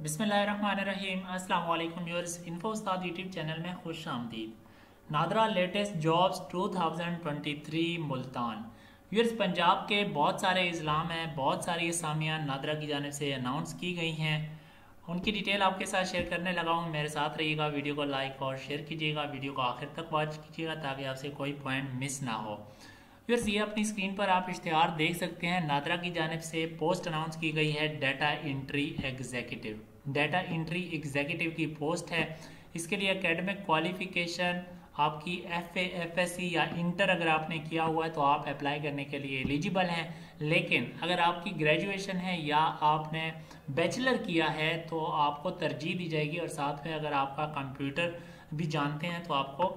बिसमीम अल्लाम viewers, info उस्ताद यूट्यूब चैनल में खुश आमदीद। NADRA latest jobs 2023 Multan. Viewers, Punjab के बहुत सारे इस्लाम हैं, बहुत सारी असामियाँ नादरा की जानब से अनाउंस की गई हैं। उनकी डिटेल आपके साथ शेयर करने लगा हूँ। मेरे साथ रहिएगा वीडियो को लाइक और शेयर कीजिएगा। वीडियो को आखिर तक वॉच कीजिएगा ताकि आपसे कोई पॉइंट मिस ना हो। फिर ये अपनी स्क्रीन पर आप इश्तहार देख सकते हैं। नादरा की जानब से पोस्ट अनाउंस की गई है data entry executive data entry executive की पोस्ट है। इसके लिए एकेडमिक क्वालिफिकेशन आपकी एफ़ एफ़ एस सी या इंटर अगर आपने किया हुआ है तो आप अप्लाई करने के लिए एलिजिबल हैं। लेकिन अगर आपकी ग्रेजुएशन है या आपने बैचलर किया है तो आपको तरजीह दी जाएगी और साथ में अगर आपका कंप्यूटर भी जानते हैं तो आपको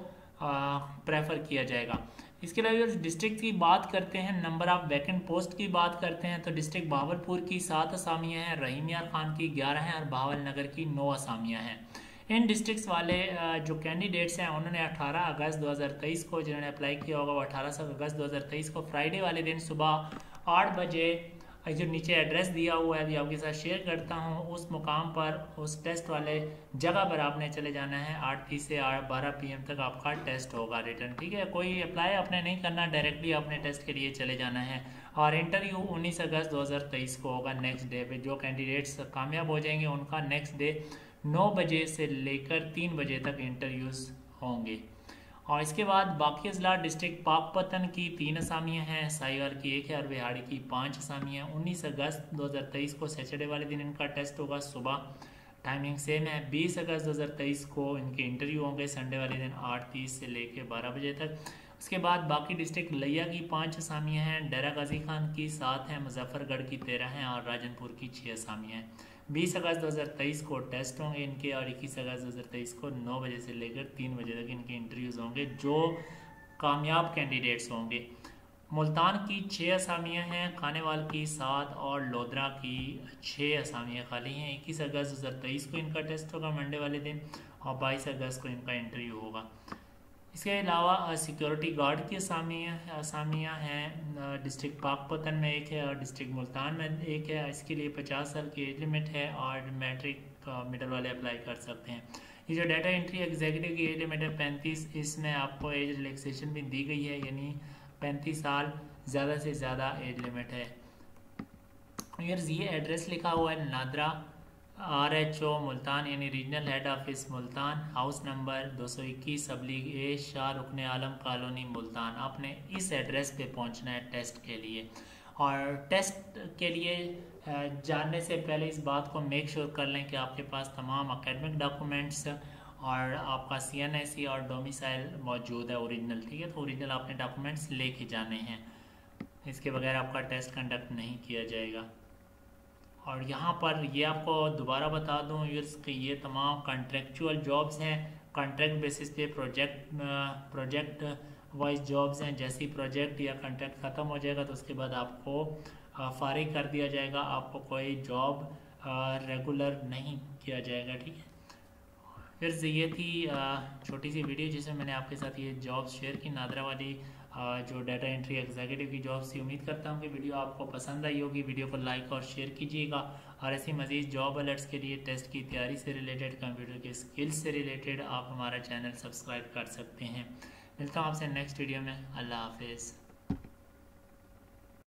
प्रेफर किया जाएगा। इसके अलावा डिस्ट्रिक्ट की बात करते हैं नंबर ऑफ़ वैकेंट पोस्ट की बात करते हैं तो डिस्ट्रिक्ट बहावलपुर की सात असामियाँ हैं, रहीम यार खान की ग्यारह हैं और बहावल नगर की नौ असामियाँ हैं। इन डिस्ट्रिक्ट्स वाले जो कैंडिडेट्स हैं, उन्होंने 18 अगस्त 2023 को, जिन्होंने अप्लाई किया होगा, वो 18 अगस्त 2023 को फ्राइडे वाले दिन सुबह आठ बजे जो नीचे एड्रेस दिया हुआ है आपके साथ शेयर करता हूँ, उस मुकाम पर, उस टेस्ट वाले जगह पर आपने चले जाना है, आठ तीस से आठ बारह पी तक आपका टेस्ट होगा रिटर्न ठीक है? कोई अप्लाई आपने नहीं करना डायरेक्टली अपने टेस्ट के लिए चले जाना है। और इंटरव्यू 19 अगस्त 2023 को होगा नेक्स्ट डे पे। जो कैंडिडेट्स कामयाब हो जाएँगे, उनका नेक्स्ट डे नौ बजे से लेकर तीन बजे तक इंटरव्यूज़ होंगे। और इसके बाद बाकी अजला डिस्ट्रिक्ट पाकपतन की तीन असामियाँ हैं, साहिवाल की एक है और बिहाड़ी की पाँच असामियाँ। उन्नीस अगस्त 2023 को सैटरडे वाले दिन इनका टेस्ट होगा, सुबह टाइमिंग सेम है। 20 अगस्त 2023 को इनके इंटरव्यू होंगे संडे वाले दिन आठ तीस से लेकर बारह बजे तक। उसके बाद बाकी डिस्ट्रिक्ट लिया की पाँच असामियाँ हैं डेरा गाजी खान की सात हैं, मुजफ्फरगढ़ की तेरह हैं और राजनपुर की छः असामियाँ हैं। बीस अगस्त 2023 को टेस्ट होंगे इनके और इक्कीस अगस्त 2023 को नौ बजे से लेकर तीन बजे तक इनके इंटरव्यूज़ होंगे, जो कामयाब कैंडिडेट्स होंगे। मुल्तान की छः असामियाँ हैं, खानेवाल की सात और लोधरा की छः असामियाँ खाली हैं। इक्कीस अगस्त दो हज़ार तेईस को इनका टेस्ट होगा मंडे वाले दिन और बाईस अगस्त को इनका इंटरव्यू होगा। इसके अलावा सिक्योरिटी गार्ड की असामियाँ असामियाँ हैं डिस्ट्रिक्ट पाकपतन में एक है और डिस्ट्रिक्ट मुल्तान में एक है। इसके लिए पचास साल की एज लिमिट है और मैट्रिक मिडल वाले अप्लाई कर सकते हैं। ये जो डाटा एंट्री एग्जीक्यूटिव की एज लिमिट है पैंतीस, इसमें आपको एज रिलैक्सेशन भी दी गई है, यानी पैंतीस साल ज़्यादा से ज़्यादा एज लिमिट है। ये एड्रेस लिखा हुआ है, NADRA. R H O Multan, यानी regional head office Multan house number 221 सबलीग ए शाह रुकन आलम कॉलोनी मुल्तान। आपने इस एड्रेस पे पहुँचना है टेस्ट के लिए। और टेस्ट के लिए जानने से पहले इस बात को मेक श्योर sure कर लें कि आपके पास तमाम अकेडमिक डॉक्यूमेंट्स और आपका सी एन आई सी और डोमिसाइल मौजूद है ओरिजिनल ठीक है? तो ओरिजिनल आपने डॉक्यूमेंट्स लेके जाने हैं। इसके बगैर आपका टेस्ट कंडक्ट नहीं किया जाएगा। और यहाँ पर ये आपको दोबारा बता दूँ कि ये तमाम कॉन्ट्रेक्चुअल जॉब्स हैं। कॉन्ट्रैक्ट बेसिस पे प्रोजेक्ट प्रोजेक्ट वाइज जॉब्स हैं। जैसी प्रोजेक्ट या कॉन्ट्रैक्ट ख़त्म हो जाएगा तो उसके बाद आपको फारिग कर दिया जाएगा। आपको कोई जॉब रेगुलर नहीं किया जाएगा, ठीक है? फिर ये थी छोटी सी वीडियो जिसमें मैंने आपके साथ ये जॉब शेयर की। नादरा वाली जो डाटा एंट्री एग्जीक्यूटिव की जॉब से उम्मीद करता हूँ कि वीडियो आपको पसंद आई होगी। वीडियो को लाइक और शेयर कीजिएगा और ऐसी मज़ीद जॉब अलर्ट्स के लिए टेस्ट की तैयारी से रिलेटेड कंप्यूटर के स्किल्स से रिलेटेड आप हमारा चैनल सब्सक्राइब कर सकते हैं। मिलता हूँ आपसे नेक्स्ट वीडियो में। अल्लाह हाफिज़।